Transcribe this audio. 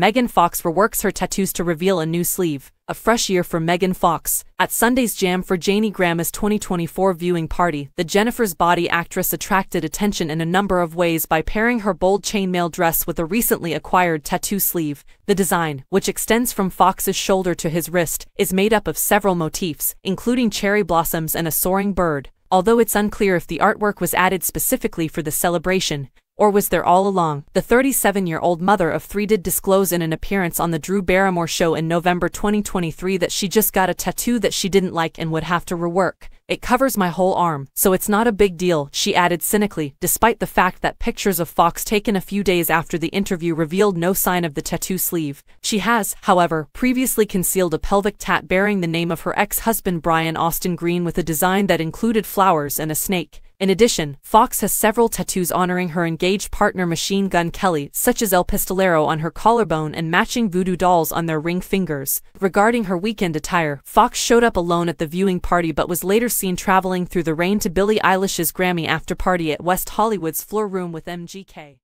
Megan Fox reworks her tattoos to reveal a new sleeve. A fresh year for Megan Fox. At Sunday's Jam for Janie Grammys 2024 viewing party, the Jennifer's Body actress attracted attention in a number of ways by pairing her bold chainmail dress with a recently acquired tattoo sleeve. The design, which extends from Fox's shoulder to his wrist, is made up of several motifs, including cherry blossoms and a soaring bird. Although it's unclear if the artwork was added specifically for the celebration, or was there all along? The 37-year-old mother of three did disclose in an appearance on the Drew Barrymore show in November 2023 that she just got a tattoo that she didn't like and would have to rework. It covers my whole arm, so it's not a big deal, she added cynically, despite the fact that pictures of Fox taken a few days after the interview revealed no sign of the tattoo sleeve. She has, however, previously concealed a pelvic tat bearing the name of her ex-husband Brian Austin Green with a design that included flowers and a snake. In addition, Fox has several tattoos honoring her engaged partner Machine Gun Kelly, such as El Pistolero on her collarbone and matching voodoo dolls on their ring fingers. Regarding her weekend attire, Fox showed up alone at the viewing party but was later seen traveling through the rain to Billie Eilish's Grammy after party at West Hollywood's Floor Room with MGK.